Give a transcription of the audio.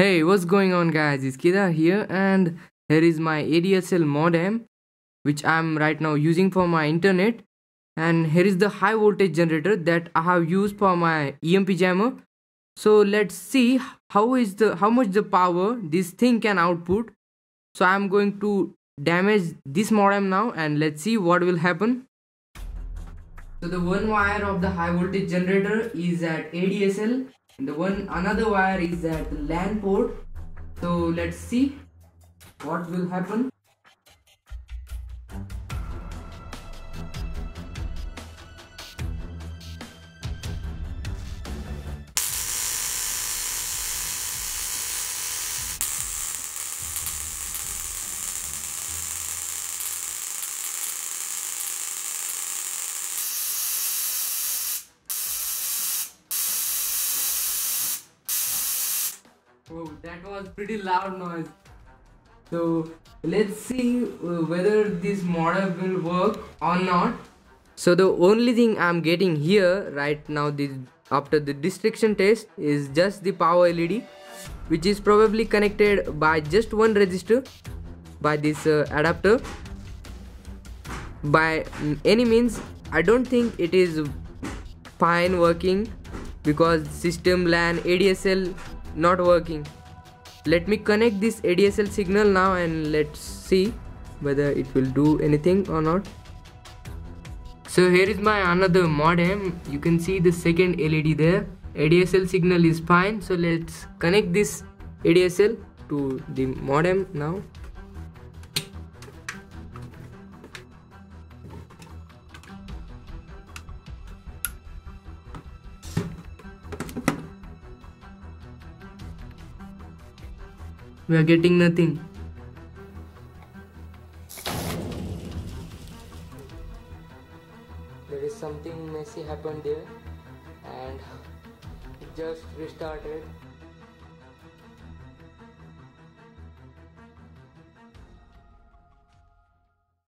Hey, what's going on guys? It's Kedar here and here is my ADSL modem which I'm right now using for my internet and here is the high voltage generator that I have used for my EMP jammer. So let's see how is the how much the power this thing can output. So I'm going to damage this modem now and let's see what will happen. So the one wire of the high voltage generator is at ADSL and the one another wire is at the LAN port. So let's see what will happen. Oh, that was pretty loud noise. So let's see uh, whether this model will work or not. So the only thing I'm getting here right now this after the restriction test is just the power LED which is probably connected by just one resistor by this uh, adapter by any means I don't think it is fine working because system LAN ADSL not working. Let me connect this ADSL signal now and let's see whether it will do anything or not. So here is my another modem. You can see the second LED there. ADSL signal is fine. So let's connect this ADSL to the modem now we are getting nothing. There is something messy happened there and it just restarted